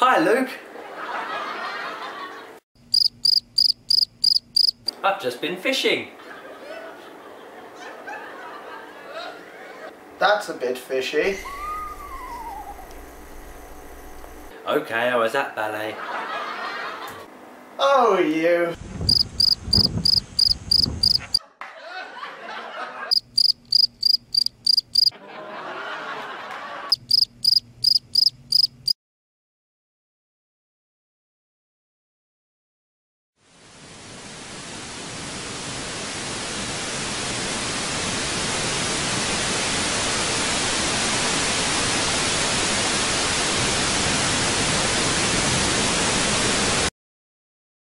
Hi, Luke. I've just been fishing. That's a bit fishy. Okay, I was at ballet. Oh, you.